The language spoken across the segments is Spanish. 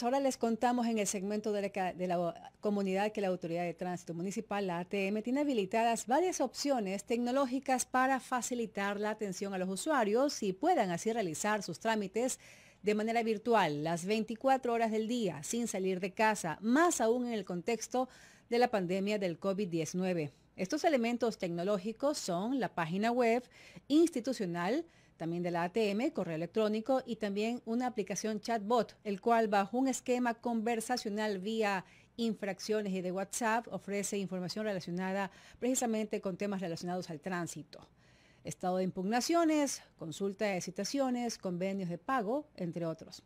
Ahora les contamos en el segmento de la, de la, comunidad que la Autoridad de Tránsito Municipal, la ATM, tiene habilitadas varias opciones tecnológicas para facilitar la atención a los usuarios y puedan así realizar sus trámites de manera virtual las 24 horas del día sin salir de casa, más aún en el contexto de la pandemia del COVID-19. Estos elementos tecnológicos son la página web institucional, también de la ATM, correo electrónico y también una aplicación chatbot, el cual bajo un esquema conversacional vía infracciones y de WhatsApp ofrece información relacionada precisamente con temas relacionados al tránsito. Estado de impugnaciones, consulta de citaciones, convenios de pago, entre otros.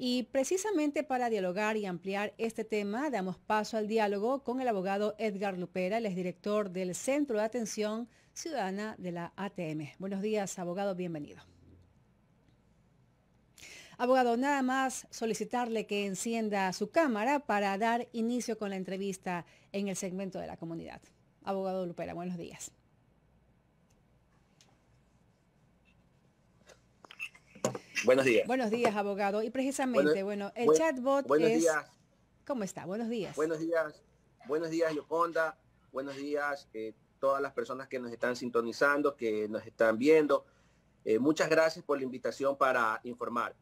Y precisamente para dialogar y ampliar este tema, damos paso al diálogo con el abogado Edgar Lupera, el exdirector del Centro de Atención Ciudadana de la ATM. Buenos días, abogado, bienvenido. Abogado, nada más solicitarle que encienda su cámara para dar inicio con la entrevista en el segmento de la comunidad. Abogado Lupera, buenos días. Buenos días. Buenos días, abogado. Y precisamente, bueno, el chatbot buenos Días. ¿Cómo está? Buenos días. Buenos días. Buenos días, Yoconda. Buenos días, eh, todas las personas que nos están sintonizando, que nos están viendo. Eh, muchas gracias por la invitación para informar.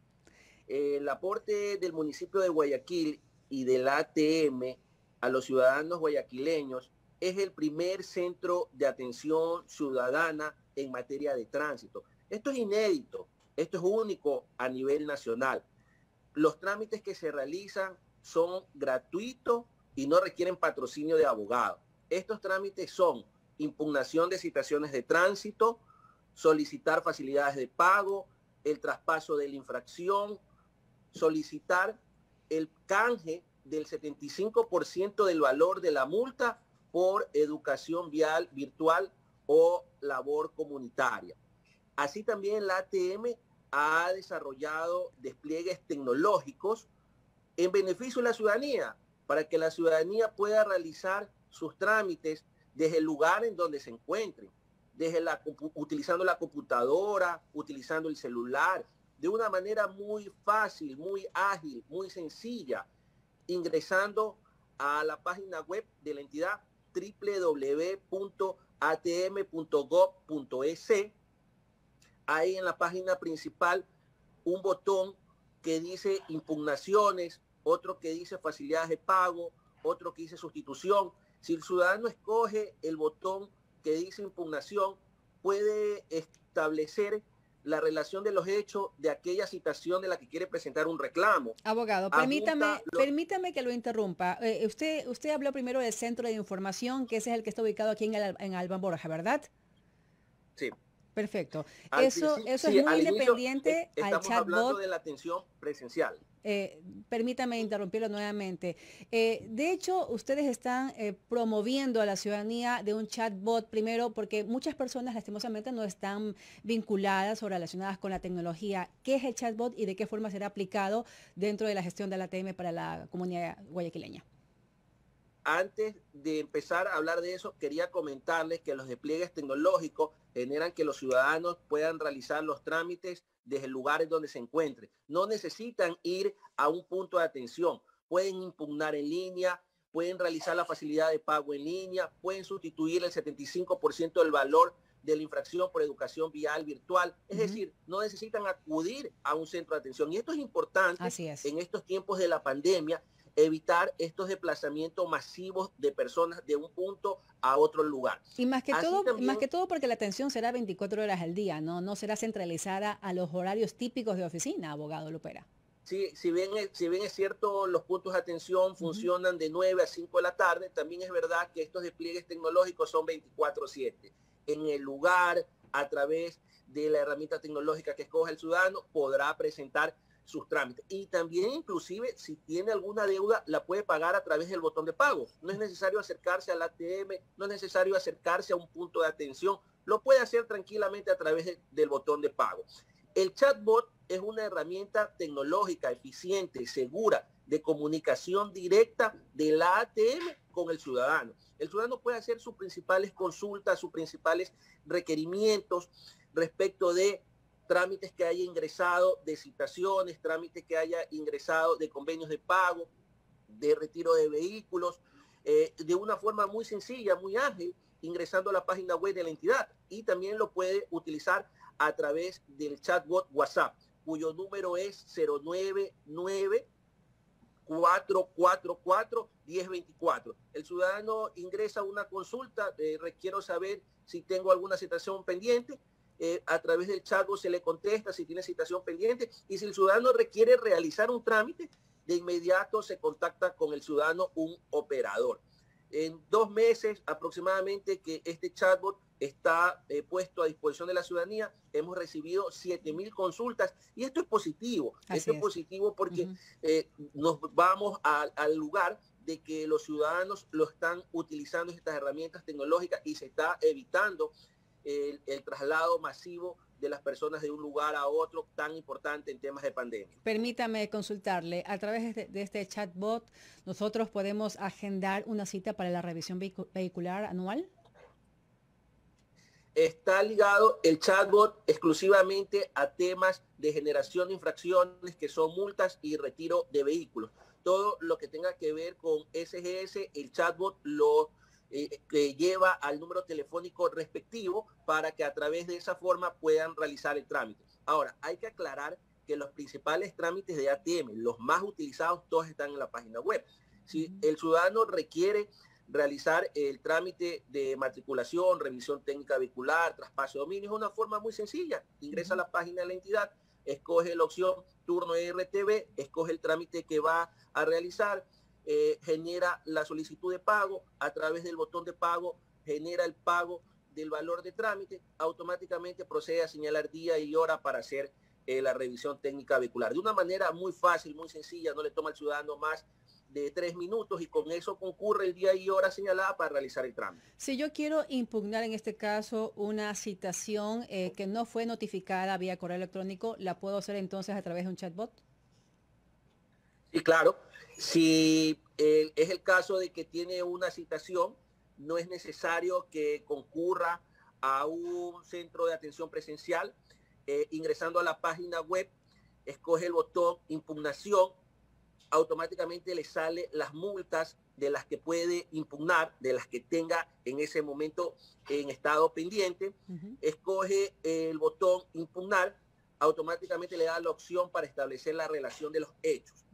el aporte del municipio de Guayaquil y del ATM a los ciudadanos guayaquileños es el primer centro de atención ciudadana en materia de tránsito. Esto es inédito esto es único a nivel nacional. Los trámites que se realizan son gratuitos y no requieren patrocinio de abogado. Estos trámites son impugnación de citaciones de tránsito, solicitar facilidades de pago, el traspaso de la infracción, solicitar el canje del 75% del valor de la multa por educación vial virtual o labor comunitaria. Así también la ATM ha desarrollado despliegues tecnológicos en beneficio de la ciudadanía, para que la ciudadanía pueda realizar sus trámites desde el lugar en donde se encuentren, desde la, utilizando la computadora, utilizando el celular, de una manera muy fácil, muy ágil, muy sencilla, ingresando a la página web de la entidad www.atm.gov.es hay en la página principal un botón que dice impugnaciones, otro que dice facilidades de pago, otro que dice sustitución. Si el ciudadano escoge el botón que dice impugnación, puede establecer la relación de los hechos de aquella citación de la que quiere presentar un reclamo. Abogado, permítame, permítame que lo interrumpa. Eh, usted, usted habló primero del centro de información, que ese es el que está ubicado aquí en, el, en Alban Borja, ¿verdad? Sí. Perfecto. eso, eso es muy independiente al chatbot. hablando de la atención presencial. Eh, permítame interrumpirlo nuevamente. Eh, de hecho, ustedes están eh, promoviendo a la ciudadanía de un chatbot primero porque muchas personas lastimosamente no están vinculadas o relacionadas con la tecnología. ¿Qué es el chatbot y de qué forma será aplicado dentro de la gestión de la ATM para la comunidad guayaquileña? Antes de empezar a hablar de eso, quería comentarles que los despliegues tecnológicos generan que los ciudadanos puedan realizar los trámites desde lugares donde se encuentren. No necesitan ir a un punto de atención. Pueden impugnar en línea, pueden realizar la facilidad de pago en línea, pueden sustituir el 75% del valor de la infracción por educación vial virtual. Es decir, no necesitan acudir a un centro de atención. Y esto es importante en estos tiempos de la pandemia evitar estos desplazamientos masivos de personas de un punto a otro lugar. Y más que todo, más que todo porque la atención será 24 horas al día, no no será centralizada a los horarios típicos de oficina, abogado Lupera. Sí, si bien, si bien es cierto, los puntos de atención funcionan de 9 a 5 de la tarde, también es verdad que estos despliegues tecnológicos son 24/7. En el lugar, a través de la herramienta tecnológica que escoge el ciudadano, podrá presentar sus trámites. Y también inclusive si tiene alguna deuda la puede pagar a través del botón de pago. No es necesario acercarse al ATM, no es necesario acercarse a un punto de atención, lo puede hacer tranquilamente a través del botón de pago. El chatbot es una herramienta tecnológica eficiente, segura, de comunicación directa de la ATM con el ciudadano. El ciudadano puede hacer sus principales consultas, sus principales requerimientos respecto de trámites que haya ingresado de citaciones, trámites que haya ingresado de convenios de pago, de retiro de vehículos, eh, de una forma muy sencilla, muy ágil, ingresando a la página web de la entidad. Y también lo puede utilizar a través del chatbot WhatsApp, cuyo número es 099 444 1024. El ciudadano ingresa una consulta, eh, requiero saber si tengo alguna citación pendiente. Eh, a través del chat se le contesta si tiene citación pendiente y si el ciudadano requiere realizar un trámite, de inmediato se contacta con el ciudadano un operador. En dos meses aproximadamente que este chatbot está eh, puesto a disposición de la ciudadanía, hemos recibido 7 mil consultas y esto es positivo. esto es, positivo porque eh, nos vamos al lugar de que los ciudadanos lo están utilizando estas herramientas tecnológicas y se está evitando el, traslado masivo de las personas de un lugar a otro tan importante en temas de pandemia. Permítame consultarle, a través de, este chatbot, ¿nosotros podemos agendar una cita para la revisión vehicular anual? Está ligado el chatbot exclusivamente a temas de generación de infracciones que son multas y retiro de vehículos todo lo que tenga que ver con SGS, el chatbot lo eh, que lleva al número telefónico respectivo para que a través de esa forma puedan realizar el trámite. Ahora, hay que aclarar que los principales trámites de ATM, los más utilizados, todos están en la página web. Si el ciudadano requiere realizar el trámite de matriculación, revisión técnica vehicular, traspaso de dominio, es una forma muy sencilla. Ingresa a la página de la entidad, escoge la opción turno RTV, escoge el trámite que va a realizar, eh, genera la solicitud de pago, a través del botón de pago genera el pago del valor de trámite, automáticamente procede a señalar día y hora para hacer eh, la revisión técnica vehicular. De una manera muy fácil, muy sencilla, no le toma al ciudadano más de tres minutos y con eso concurre el día y hora señalada para realizar el trámite. Si yo quiero impugnar en este caso una citación eh, que no fue notificada vía correo electrónico, ¿la puedo hacer entonces a través de un chatbot? Sí, claro. Si eh, es el caso de que tiene una citación, no es necesario que concurra a un centro de atención presencial. Eh, ingresando a la página web, escoge el botón impugnación automáticamente le sale las multas de las que puede impugnar, de las que tenga en ese momento en estado pendiente, escoge el botón impugnar, automáticamente le da la opción para establecer la relación de los hechos.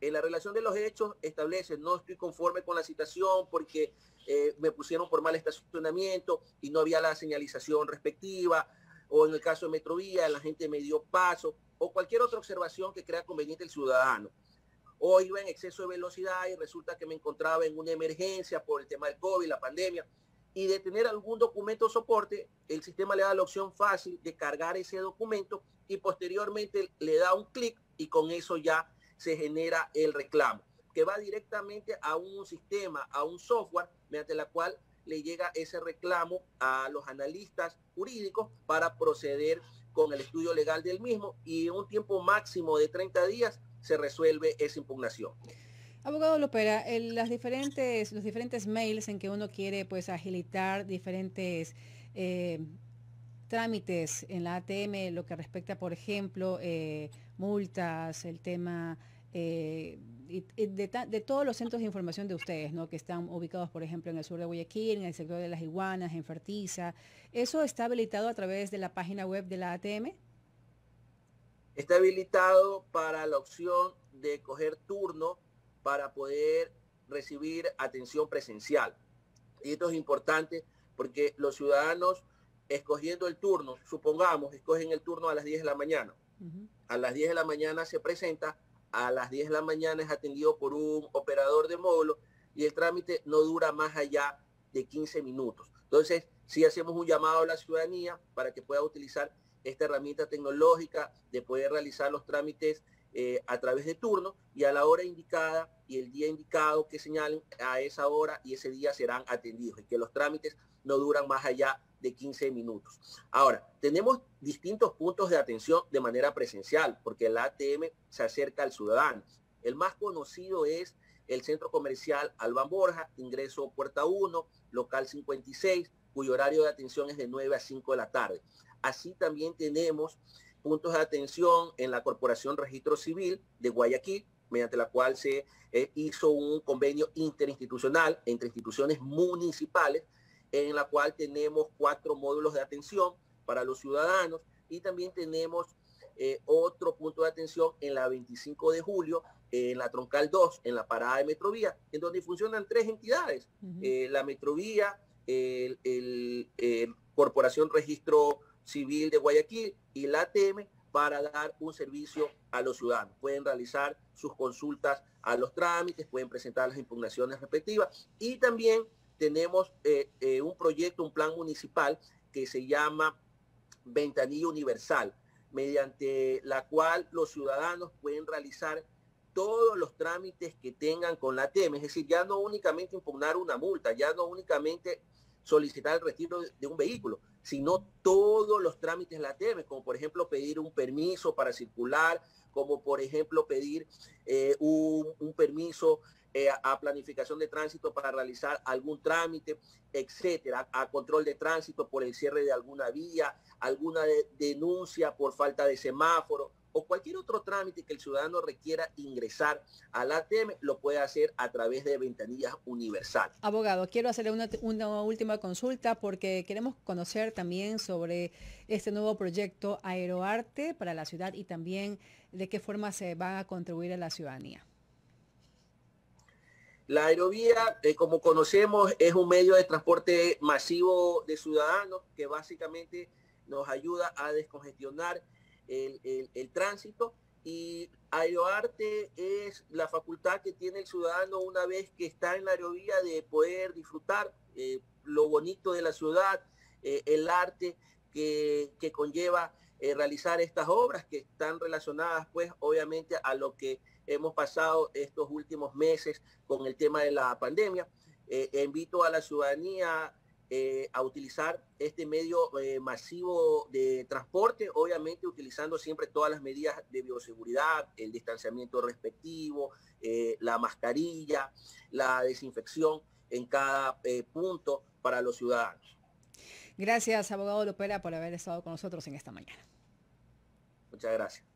En la relación de los hechos establece, no estoy conforme con la citación porque eh, me pusieron por mal estacionamiento y no había la señalización respectiva, o en el caso de Metrovía, la gente me dio paso, o cualquier otra observación que crea conveniente el ciudadano. O iba en exceso de velocidad y resulta que me encontraba en una emergencia por el tema del COVID, la pandemia, y de tener algún documento de soporte, el sistema le da la opción fácil de cargar ese documento y posteriormente le da un clic y con eso ya se genera el reclamo, que va directamente a un sistema, a un software, mediante la cual le llega ese reclamo a los analistas jurídicos para proceder con el estudio legal del mismo y en un tiempo máximo de 30 días se resuelve esa impugnación. Abogado Lopera, las diferentes, los diferentes mails en que uno quiere pues agilitar diferentes eh, trámites en la ATM, lo que respecta, por ejemplo, eh, multas, el tema eh, de, todos los centros de información de ustedes, ¿no? que están ubicados, por ejemplo, en el sur de Guayaquil, en el sector de las iguanas, en Fertiza, ¿eso está habilitado a través de la página web de la ATM? Está habilitado para la opción de coger turno para poder recibir atención presencial. Y esto es importante porque los ciudadanos escogiendo el turno, supongamos, escogen el turno a las 10 de la mañana. A las 10 de la mañana se presenta, a las 10 de la mañana es atendido por un operador de módulo y el trámite no dura más allá de 15 minutos. Entonces, si hacemos un llamado a la ciudadanía para que pueda utilizar esta herramienta tecnológica de poder realizar los trámites eh, a través de turno y a la hora indicada y el día indicado que señalen a esa hora y ese día serán atendidos y que los trámites no duran más allá de 15 minutos. Ahora, tenemos distintos puntos de atención de manera presencial porque el ATM se acerca al ciudadano. El más conocido es el centro comercial Alban Borja, ingreso puerta 1, local 56, cuyo horario de atención es de 9 a 5 de la tarde. Así también tenemos puntos de atención en la Corporación Registro Civil de Guayaquil, mediante la cual se eh, hizo un convenio interinstitucional entre instituciones municipales, en la cual tenemos cuatro módulos de atención para los ciudadanos y también tenemos eh, otro punto de atención en la 25 de julio, en la Troncal 2, en la parada de Metrovía, en donde funcionan tres entidades, eh, la Metrovía, el, el Corporación Registro Civil de Guayaquil y la ATM para dar un servicio a los ciudadanos. Pueden realizar sus consultas a los trámites, pueden presentar las impugnaciones respectivas y también tenemos eh, eh, un proyecto, un plan municipal que se llama Ventanilla Universal, mediante la cual los ciudadanos pueden realizar todos los trámites que tengan con la ATM, es decir, ya no únicamente impugnar una multa, ya no únicamente solicitar el retiro de un vehículo, sino todos los trámites la ATM, como por ejemplo pedir un permiso para circular, como por ejemplo pedir eh, un, permiso eh, a planificación de tránsito para realizar algún trámite, etcétera, a control de tránsito por el cierre de alguna vía, alguna denuncia por falta de semáforo, o cualquier otro trámite que el ciudadano requiera ingresar al ATM, lo puede hacer a través de ventanillas universal. Abogado, quiero hacerle una, una, última consulta porque queremos conocer también sobre este nuevo proyecto Aeroarte para la ciudad y también de qué forma se va a contribuir a la ciudadanía. La aerovía, eh, como conocemos, es un medio de transporte masivo de ciudadanos que básicamente nos ayuda a descongestionar el, tránsito. Y aeroarte es la facultad que tiene el ciudadano una vez que está en la aerovía de poder disfrutar eh, lo bonito de la ciudad, eh, el arte que, conlleva realizar estas obras que están relacionadas pues obviamente a lo que hemos pasado estos últimos meses con el tema de la pandemia. invito a la ciudadanía eh, a utilizar este medio eh, masivo de transporte, obviamente utilizando siempre todas las medidas de bioseguridad, el distanciamiento respectivo, eh, la mascarilla, la desinfección en cada punto para los ciudadanos. Gracias, abogado Lopera, por haber estado con nosotros en esta mañana. Muchas gracias.